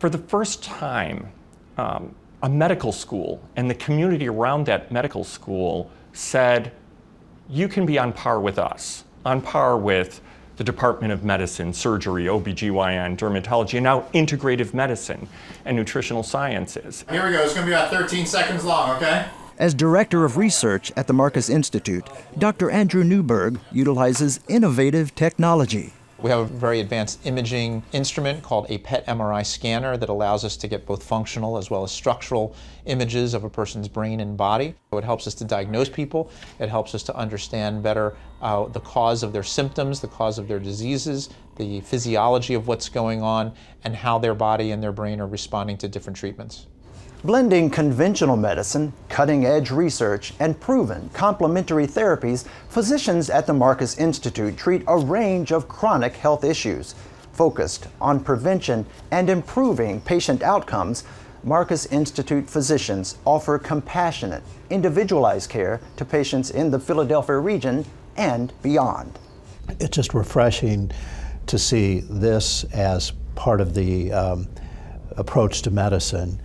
For the first time, um, a medical school and the community around that medical school said, you can be on par with us, on par with the Department of Medicine, Surgery, OBGYN, Dermatology, and now Integrative Medicine and Nutritional Sciences. Here we go. It's going to be about 13 seconds long, okay? As Director of Research at the Marcus Institute, Dr. Andrew Newberg utilizes innovative technology. We have a very advanced imaging instrument called a PET MRI scanner that allows us to get both functional as well as structural images of a person's brain and body. It helps us to diagnose people. It helps us to understand better uh, the cause of their symptoms, the cause of their diseases, the physiology of what's going on, and how their body and their brain are responding to different treatments. Blending conventional medicine, cutting edge research, and proven complementary therapies, physicians at the Marcus Institute treat a range of chronic health issues. Focused on prevention and improving patient outcomes, Marcus Institute physicians offer compassionate, individualized care to patients in the Philadelphia region and beyond. It's just refreshing to see this as part of the um, approach to medicine.